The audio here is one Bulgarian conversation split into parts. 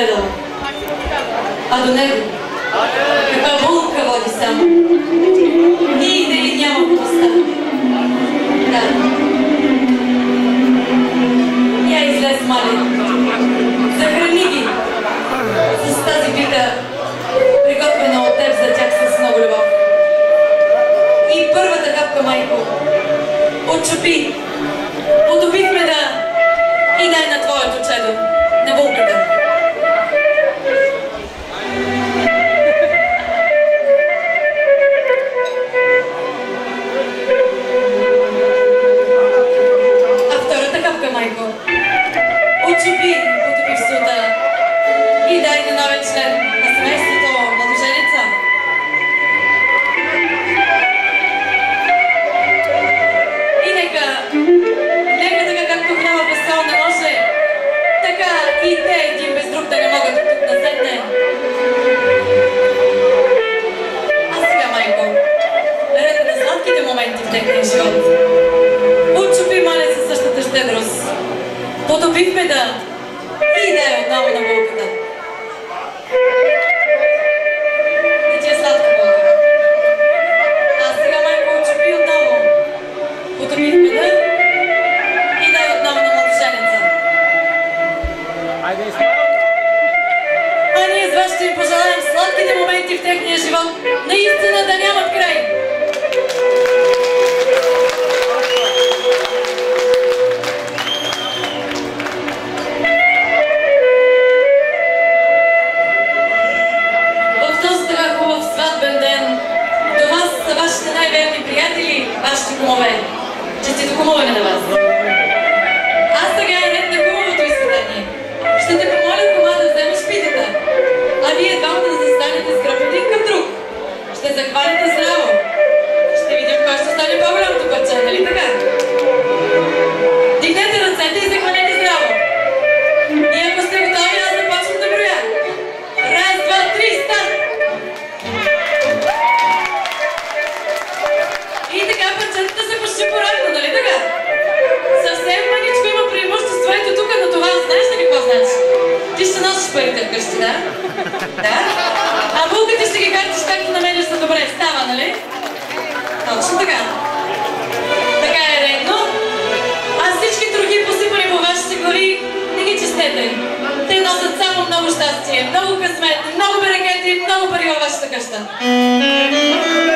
гледал, а до него каква вълка води само. Ние и да ли няма поста. Да. Я излез, мали. Захрани ги с тази бита, приготвена от теб за тях с много любов. И първата капка, майко, отчупи, подобихме да и много пари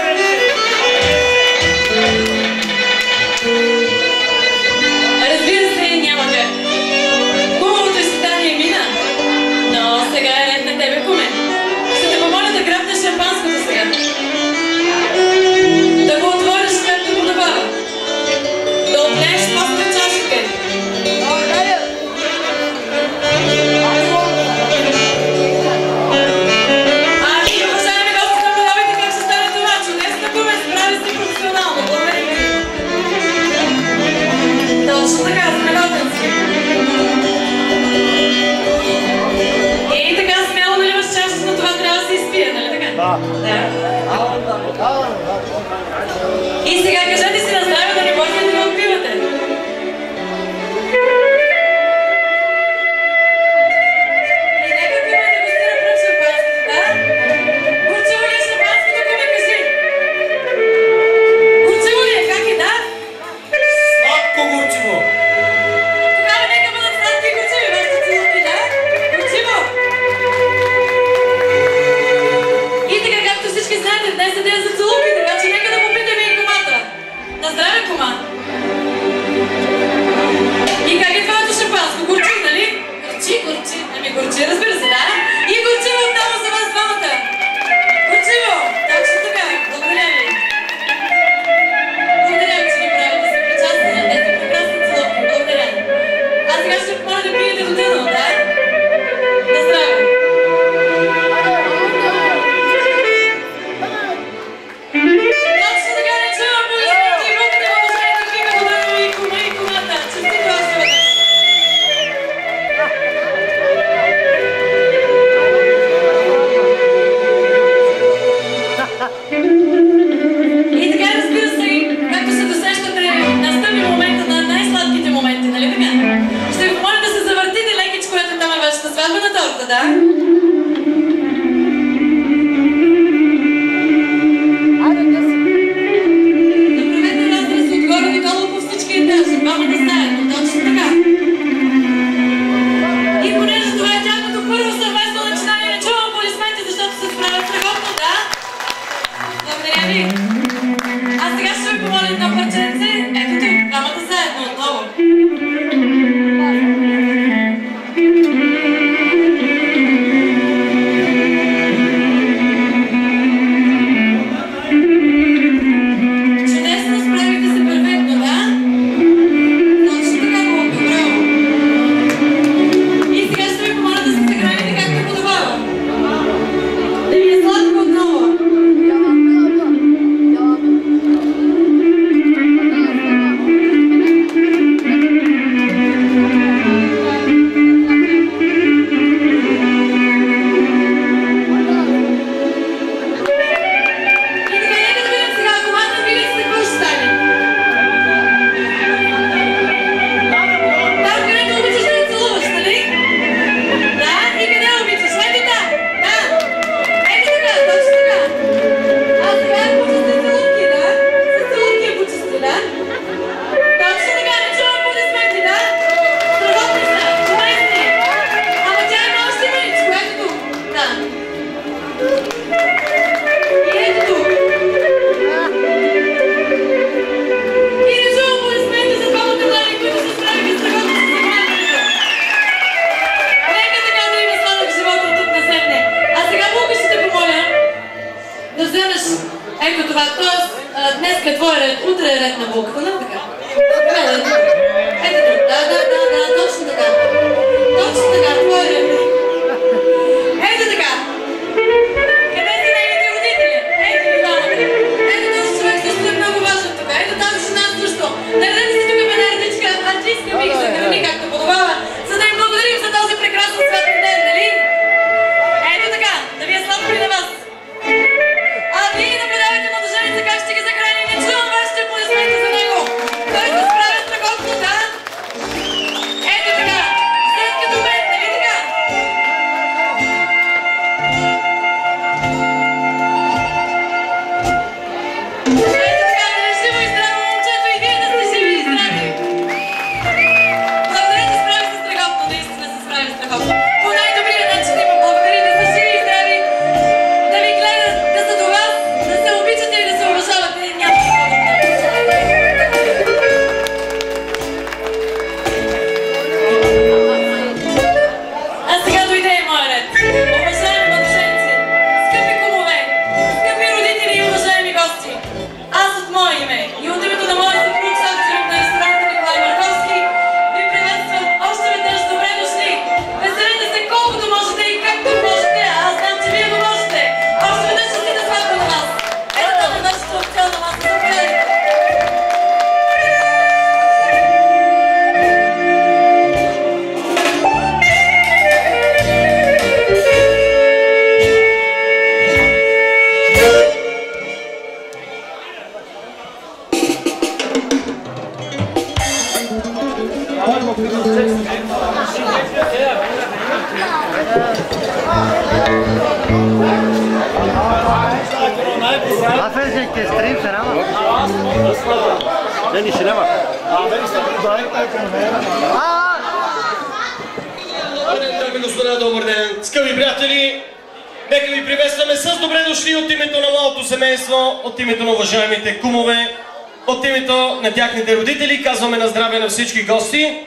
всички гости.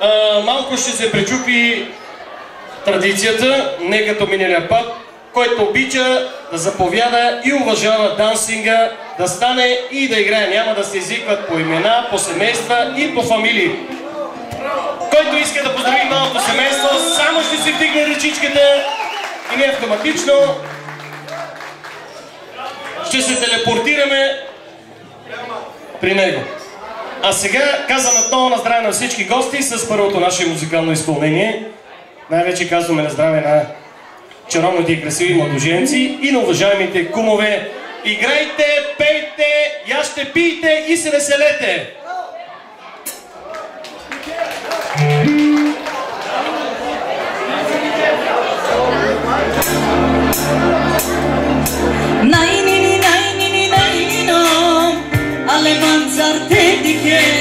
А, малко ще се пречупи традицията, не като миналия път, който обича да заповяда и уважава дансинга, да стане и да играе. Няма да се изикват по имена, по семейства и по фамилии. Който иска да поздрави малото семейство, само ще си вдигне ръчичката и ние автоматично ще се телепортираме при него. А сега казвам отново на здраве на всички гости с първото наше музикално изпълнение. Най-вече казваме на здраве на чаровните и красиви младоженци и на уважаемите кумове. Играйте, пейте, я ще пийте и се веселете! Najnini, ninguém.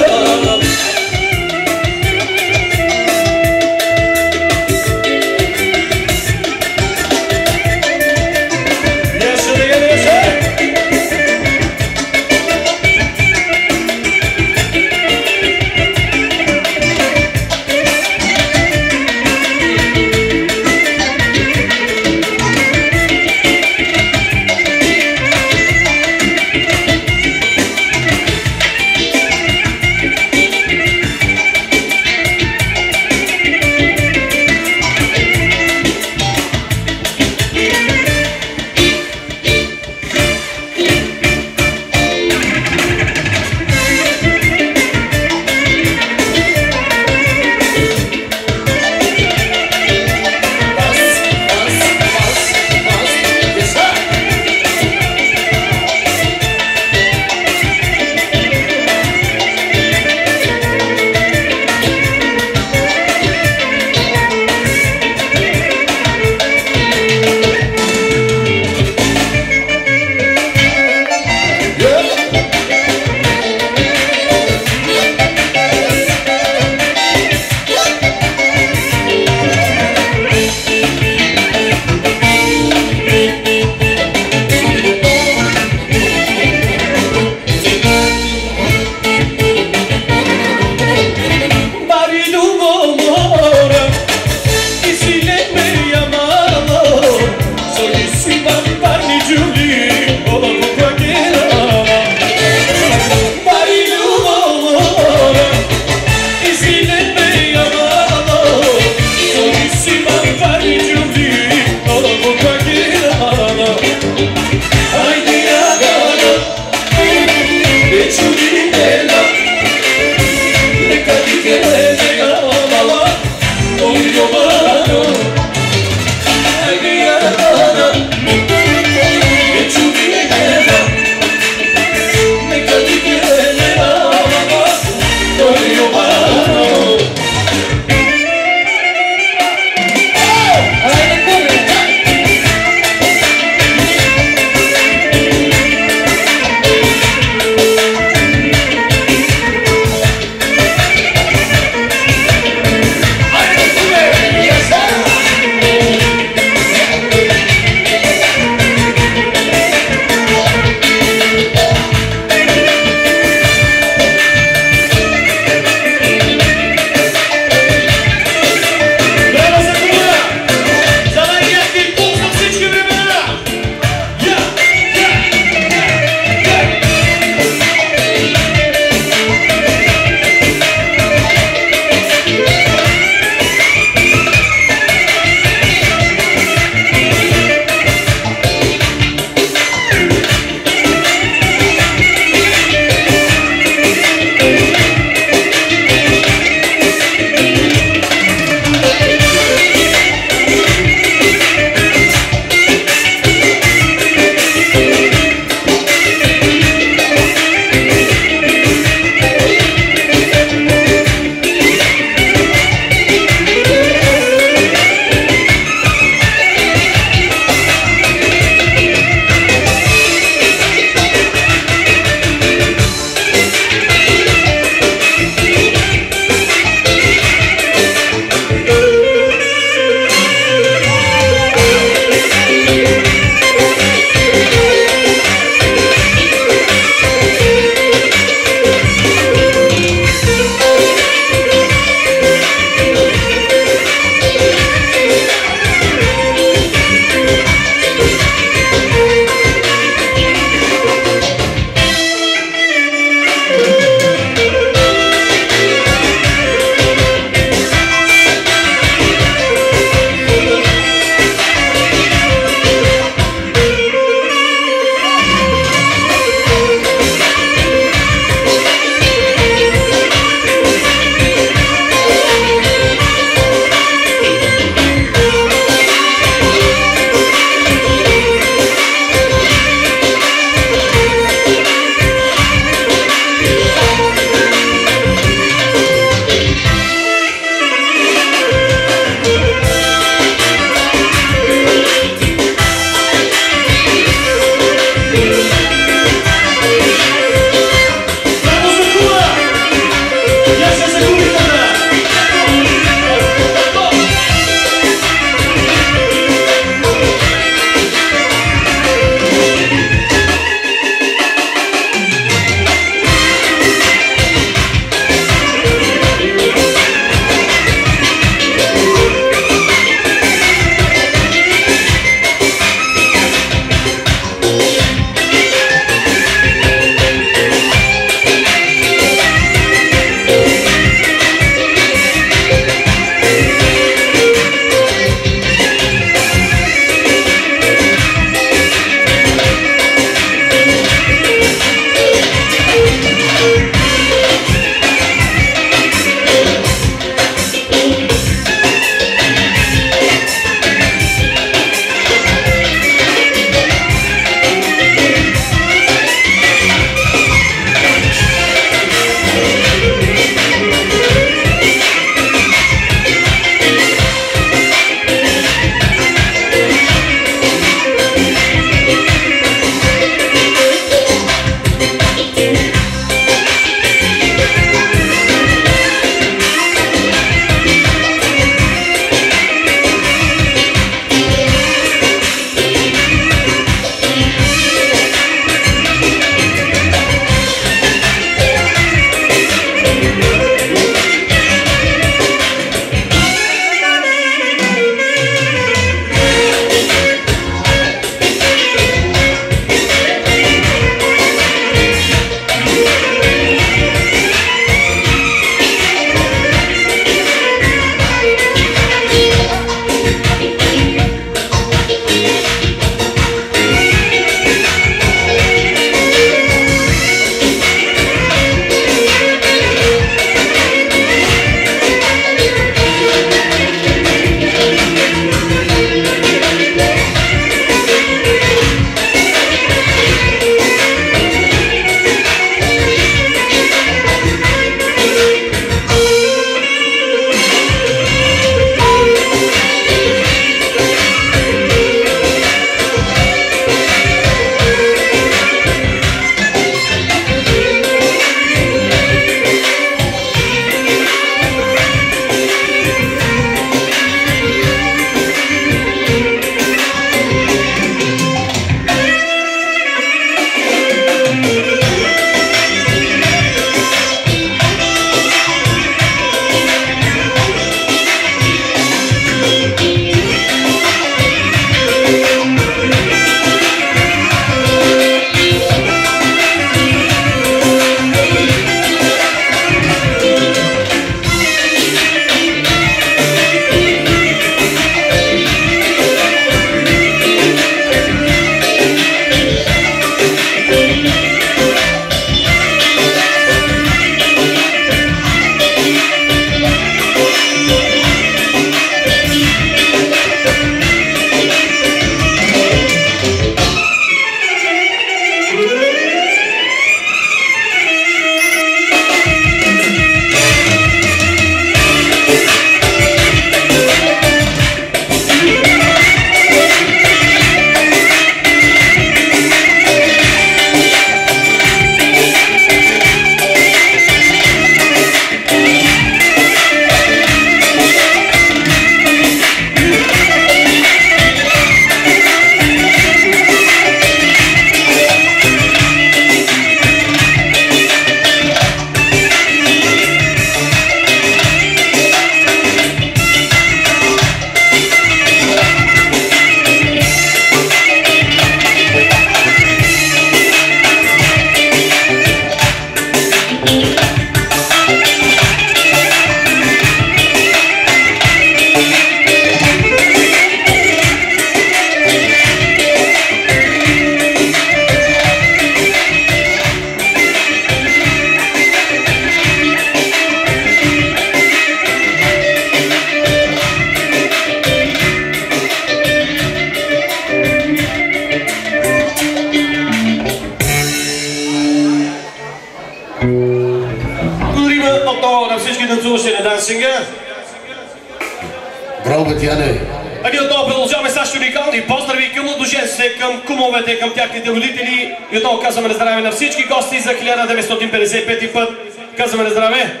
За 1955 път. Казваме здраве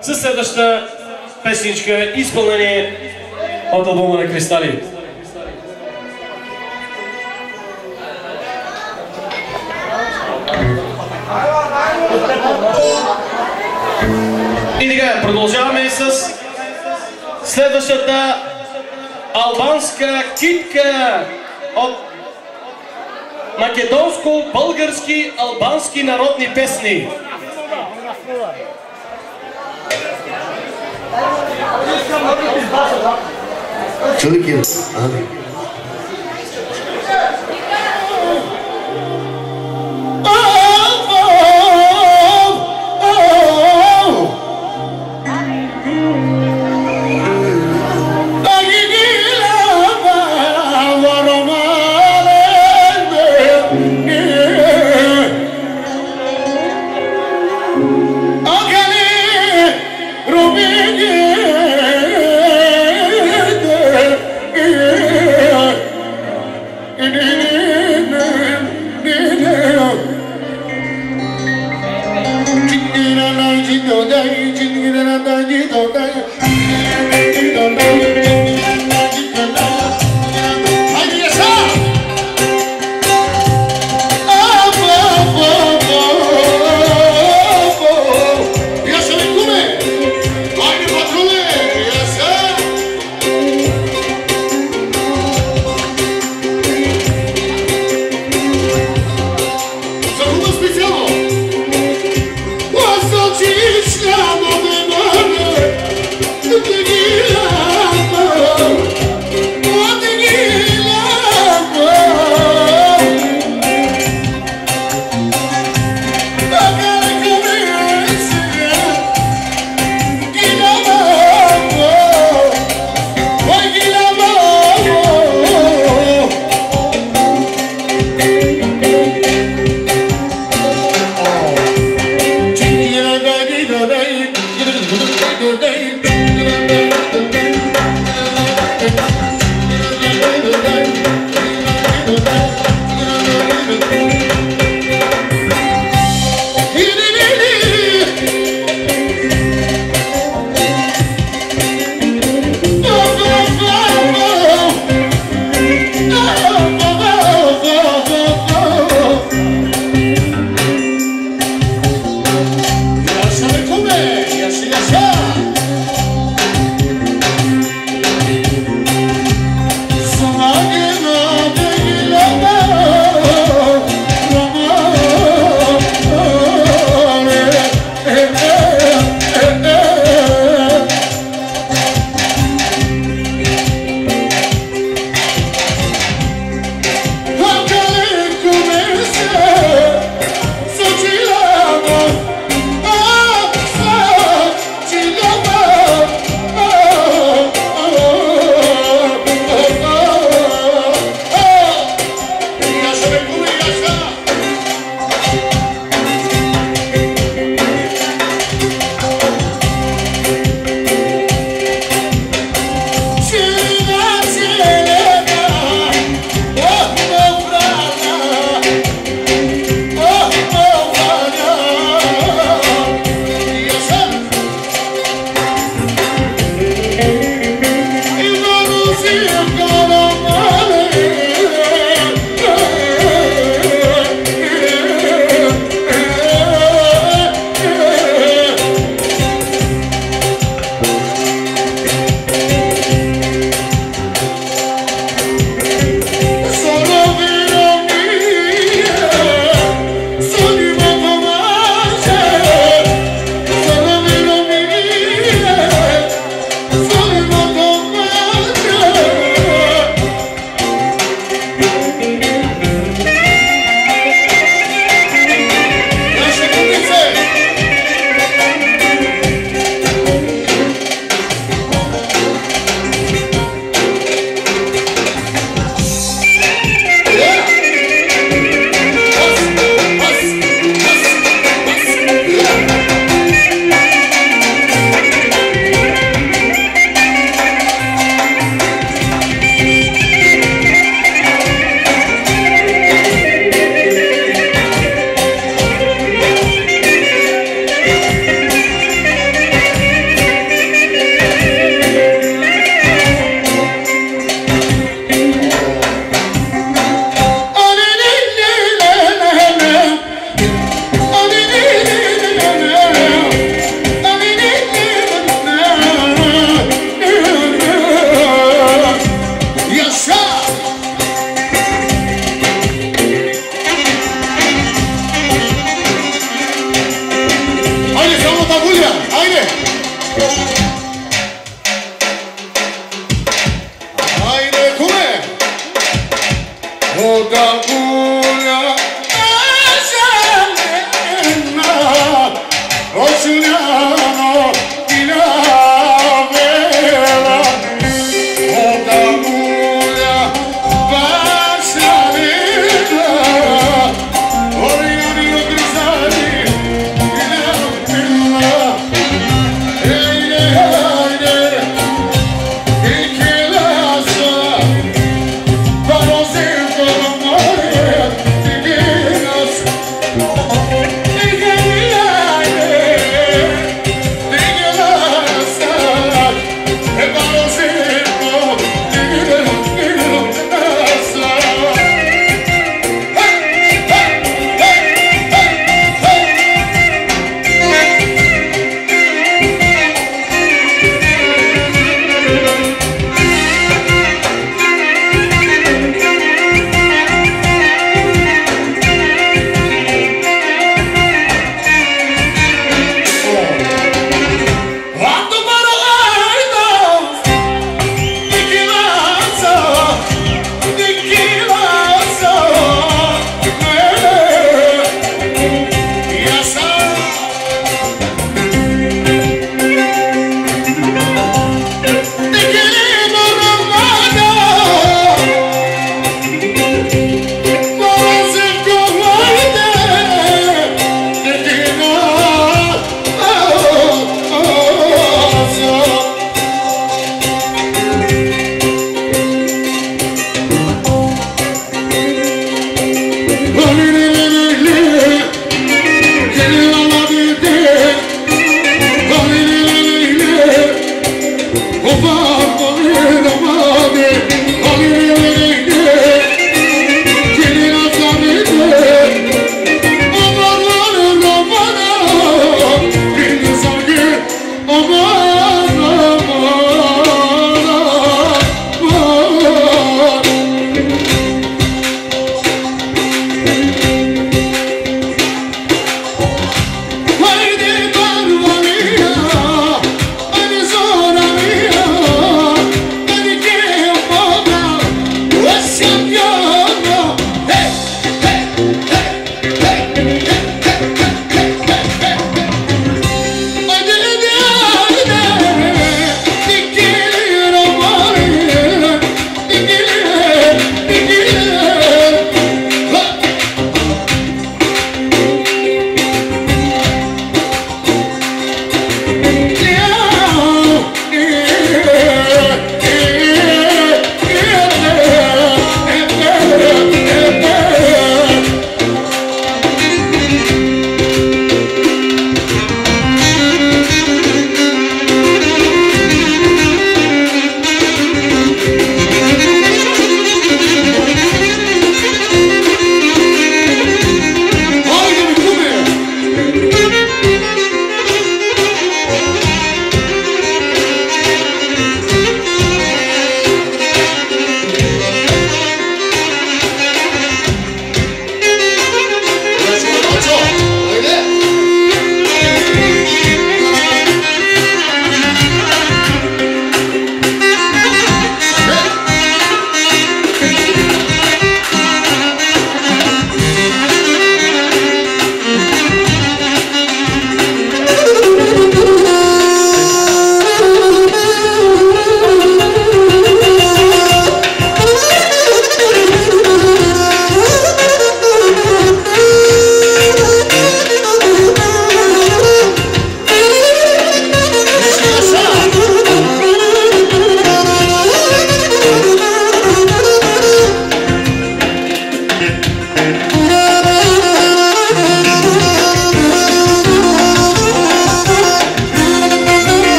с следващата песничка, изпълнение от албума на Кристали. И така, продължаваме с следващата албанска китка от македонско-български албански народни песни. Чули ги? А?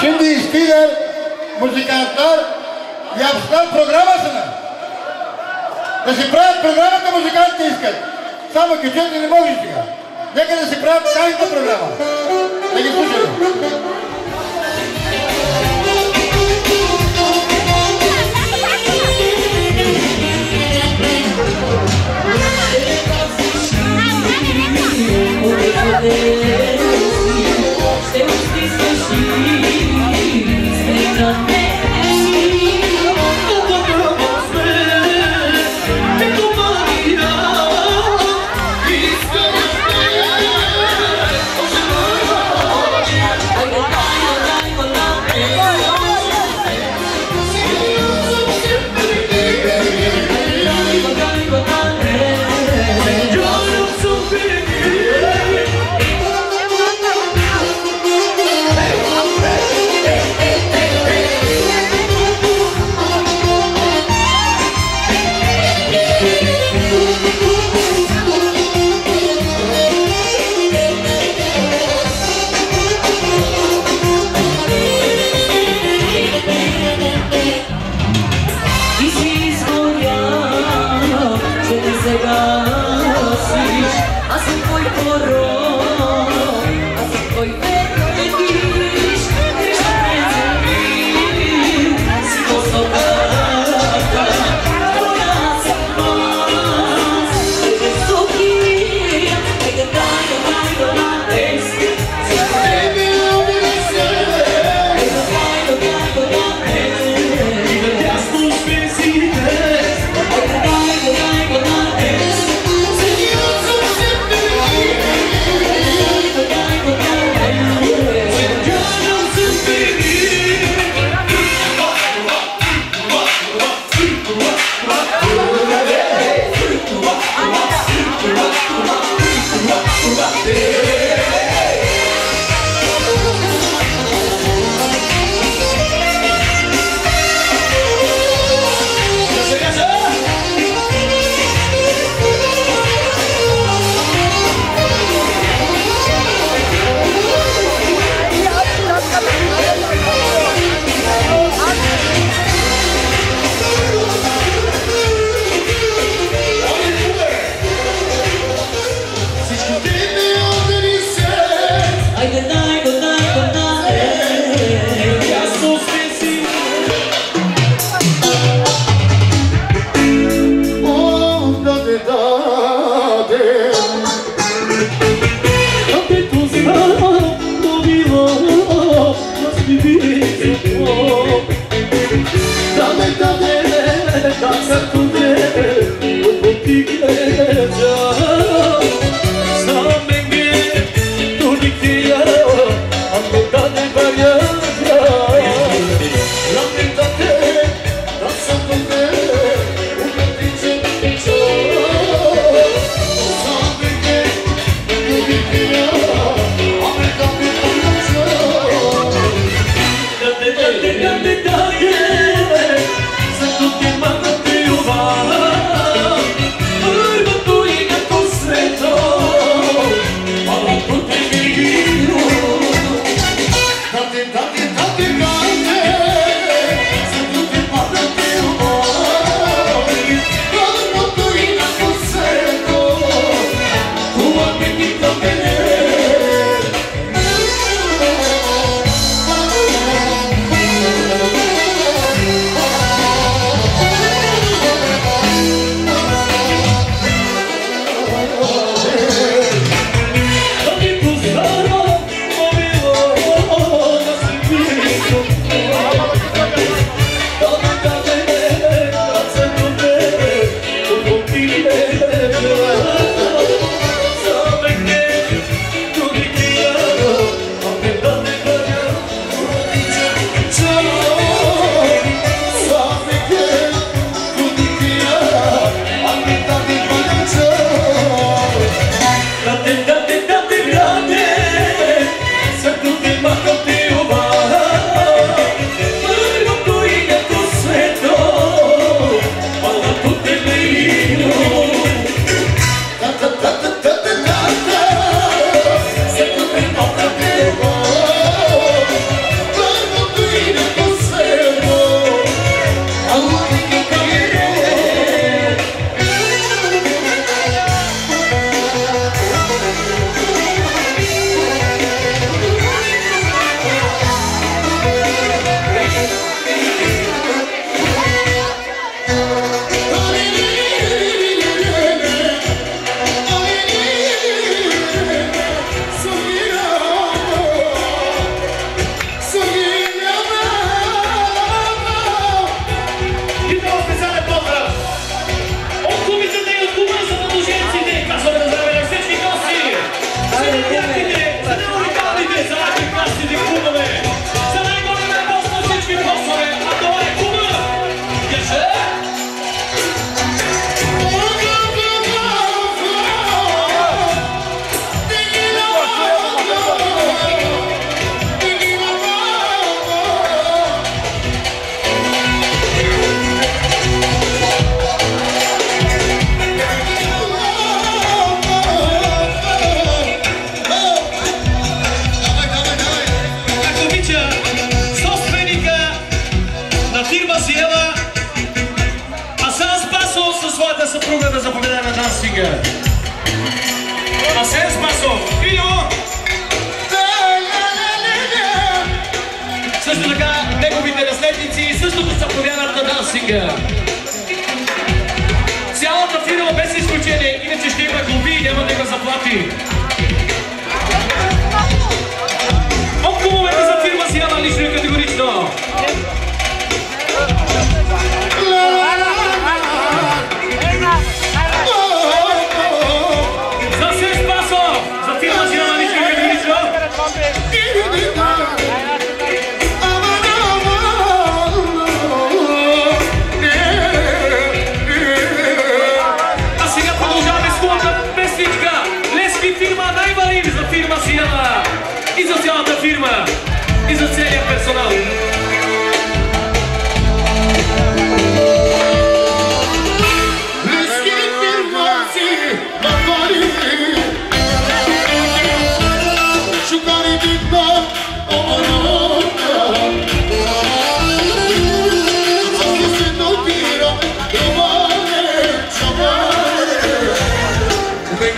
Cindy Steeler, música actor, y abstract programa será. Desimprar programa de música artística. Sabes que yo tengo música. Ya que desimprar tanto programa.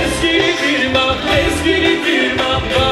Eskili firma, eskili firma var.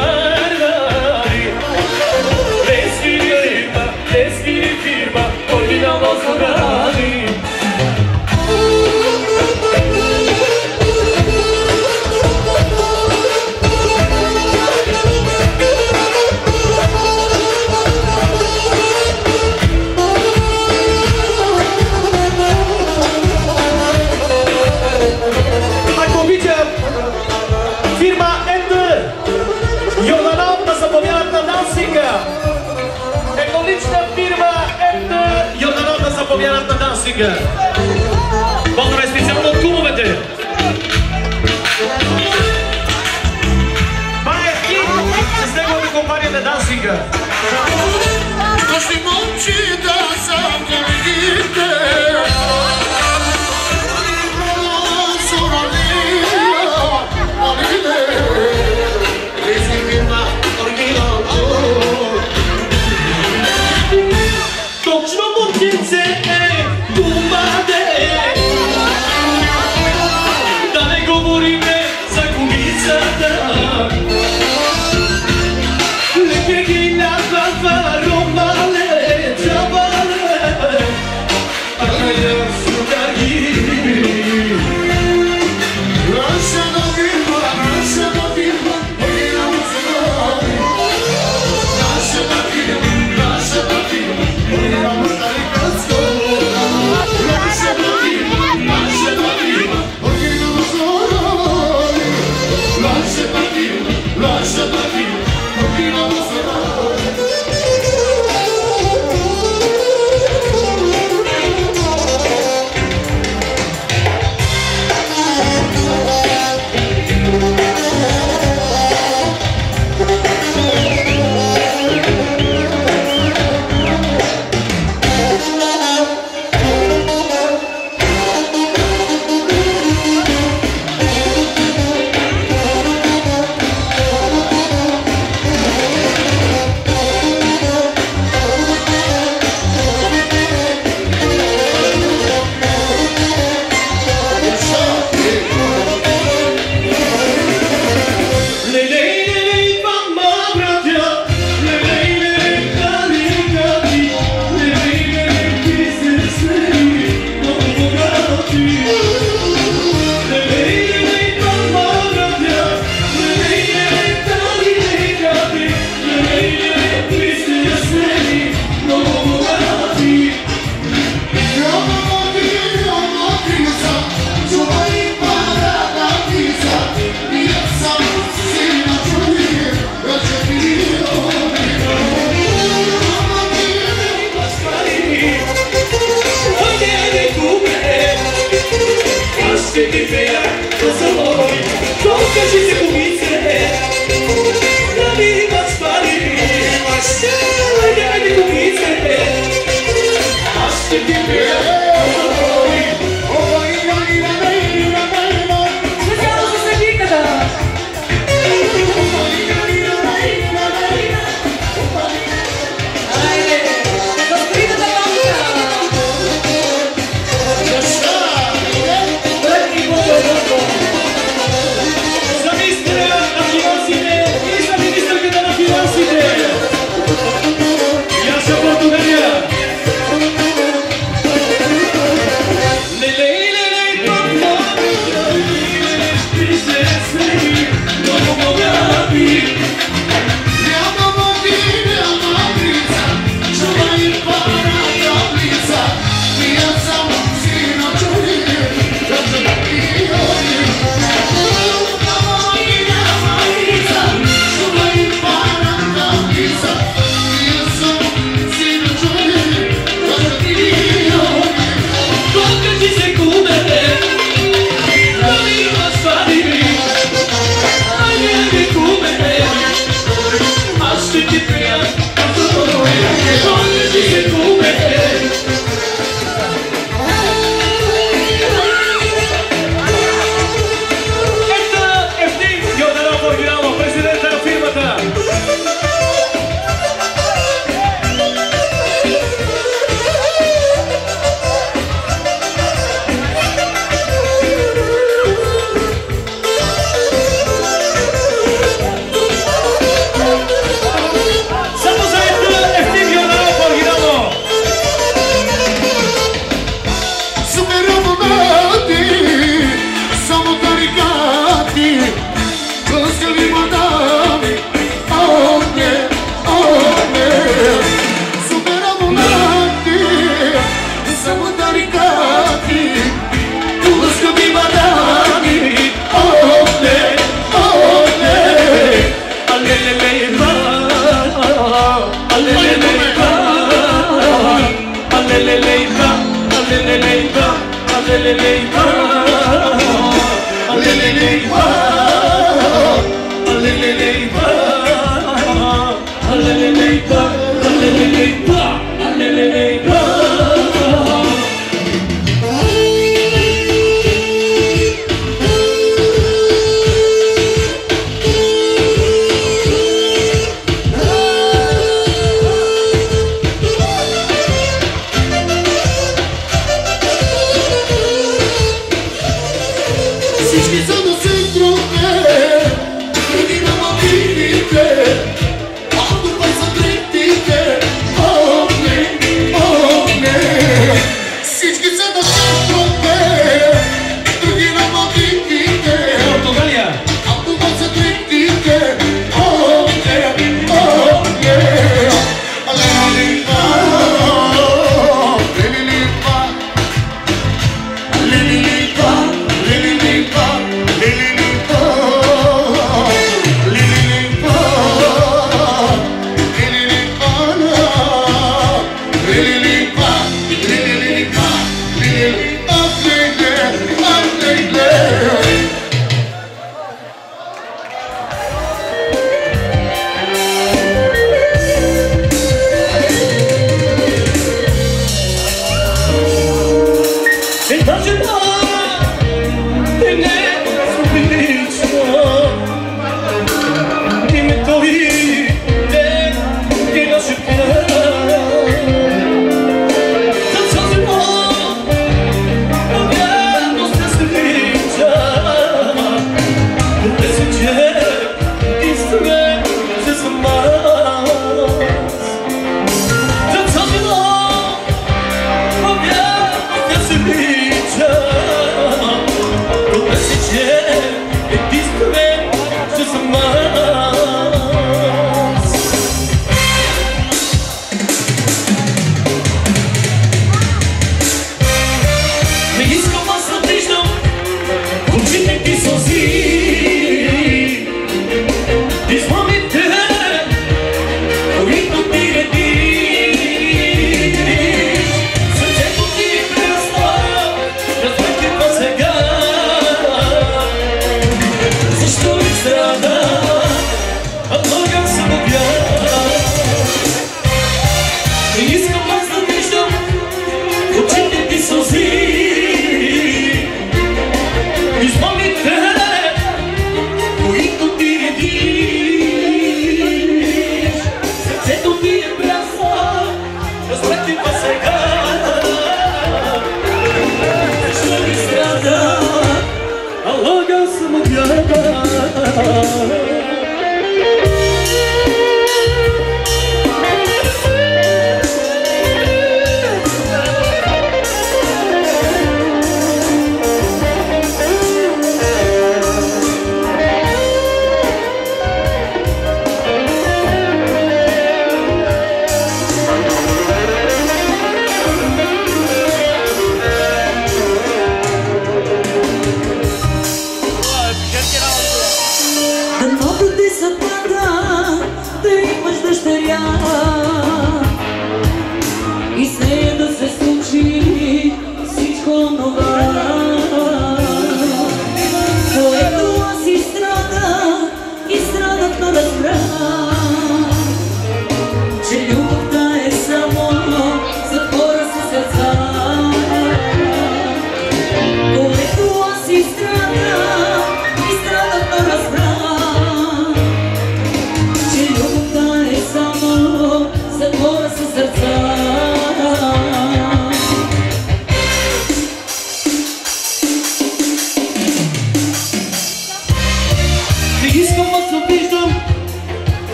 싶어